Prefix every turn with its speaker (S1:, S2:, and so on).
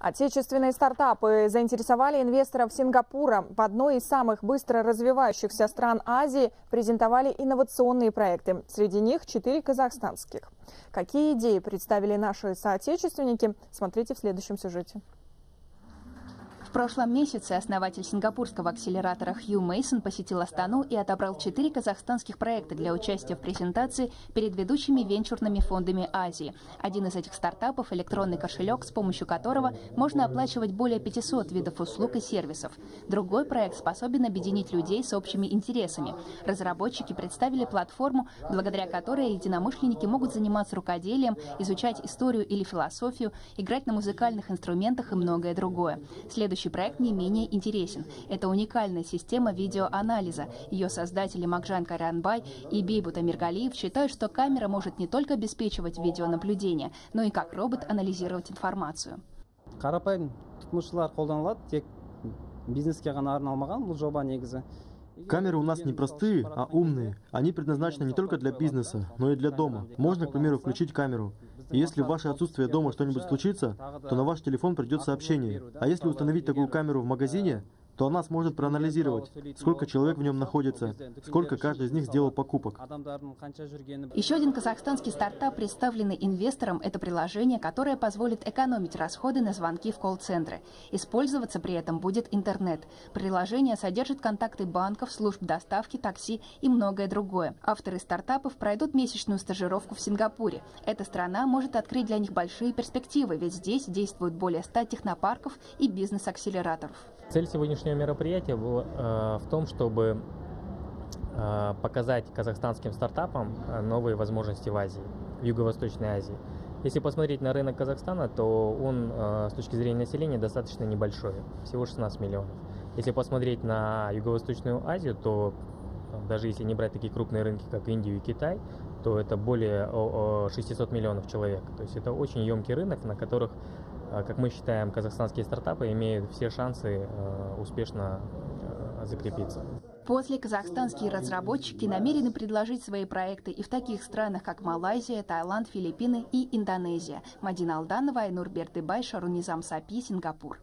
S1: Отечественные стартапы заинтересовали инвесторов Сингапура. В одной из самых быстро развивающихся стран Азии презентовали инновационные проекты. Среди них четыре казахстанских. Какие идеи представили наши соотечественники, смотрите в следующем сюжете.
S2: В прошлом месяце основатель сингапурского акселератора Хью Мейсон посетил Астану и отобрал четыре казахстанских проекта для участия в презентации перед ведущими венчурными фондами Азии. Один из этих стартапов – электронный кошелек, с помощью которого можно оплачивать более 500 видов услуг и сервисов. Другой проект способен объединить людей с общими интересами. Разработчики представили платформу, благодаря которой единомышленники могут заниматься рукоделием, изучать историю или философию, играть на музыкальных инструментах и многое другое. Следующий Следующий проект не менее интересен. Это уникальная система видеоанализа. Ее создатели Макжан Каранбай и Бейбут Амиргалиев считают, что камера может не только обеспечивать видеонаблюдение, но и как робот анализировать информацию.
S3: Камеры у нас не простые, а умные. Они предназначены не только для бизнеса, но и для дома. Можно, к примеру, включить камеру. И если в ваше отсутствие дома что-нибудь случится, то на ваш телефон придет сообщение. А если установить такую камеру в магазине, то она сможет проанализировать, сколько человек в нем находится, сколько каждый из них сделал покупок.
S2: Еще один казахстанский стартап, представленный инвесторам, это приложение, которое позволит экономить расходы на звонки в колл-центры. Использоваться при этом будет интернет. Приложение содержит контакты банков, служб доставки, такси и многое другое. Авторы стартапов пройдут месячную стажировку в Сингапуре. Эта страна может открыть для них большие перспективы, ведь здесь действуют более 100 технопарков и бизнес-акселераторов.
S4: Цель сегодняшнего мероприятия была э, в том, чтобы э, показать казахстанским стартапам э, новые возможности в Азии, в Юго-Восточной Азии. Если посмотреть на рынок Казахстана, то он с точки зрения населения достаточно небольшой, всего 16 миллионов. Если посмотреть на Юго-Восточную Азию, то даже если не брать такие крупные рынки, как Индию и Китай, то это более 600 миллионов человек. То есть это очень емкий рынок, на которых как мы считаем, казахстанские стартапы имеют все шансы э, успешно э, закрепиться.
S2: После казахстанские разработчики намерены предложить свои проекты и в таких странах, как Малайзия, Таиланд, Филиппины и Индонезия. Мадина Алданова, Айнур Бердыбай, Шарунизам Сапи, Сингапур.